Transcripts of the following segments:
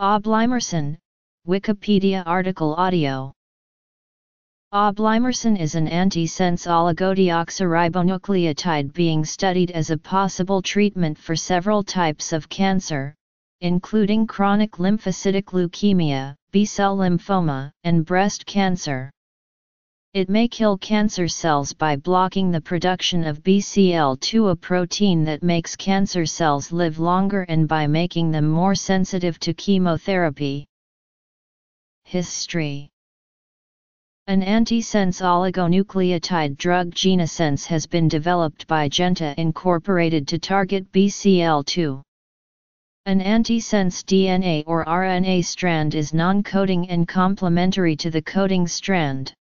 Oblimersen, Wikipedia article audio. Oblimersen is an antisense oligodeoxyribonucleotide being studied as a possible treatment for several types of cancer, including chronic lymphocytic leukemia, B-cell lymphoma, and breast cancer. It may kill cancer cells by blocking the production of BCL2 a protein that makes cancer cells live longer and by making them more sensitive to chemotherapy. History An antisense oligonucleotide drug Genasense has been developed by Genta Incorporated to target BCL2. An antisense DNA or RNA strand is non-coding and complementary to the coding strand.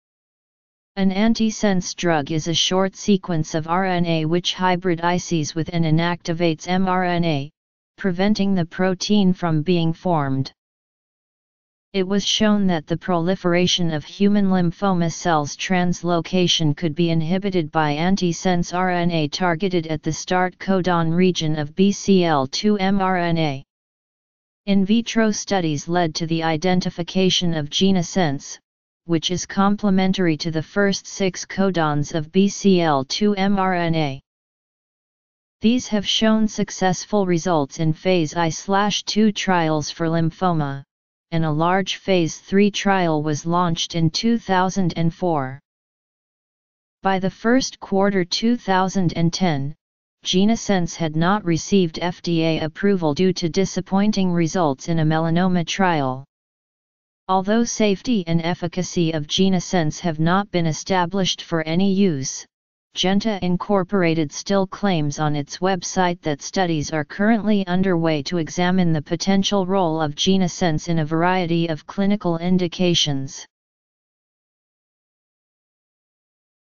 An antisense drug is a short sequence of RNA which hybridizes with and inactivates mRNA, preventing the protein from being formed. It was shown that the proliferation of human lymphoma cells translocation could be inhibited by antisense RNA targeted at the start codon region of BCL2 mRNA. In vitro studies led to the identification of Genasense, which is complementary to the first six codons of BCL2 mRNA. These have shown successful results in phase I-2 trials for lymphoma, and a large phase 3 trial was launched in 2004. By the first quarter 2010, Genasense had not received FDA approval due to disappointing results in a melanoma trial. Although safety and efficacy of Genasense have not been established for any use, Genta Incorporated still claims on its website that studies are currently underway to examine the potential role of Genasense in a variety of clinical indications.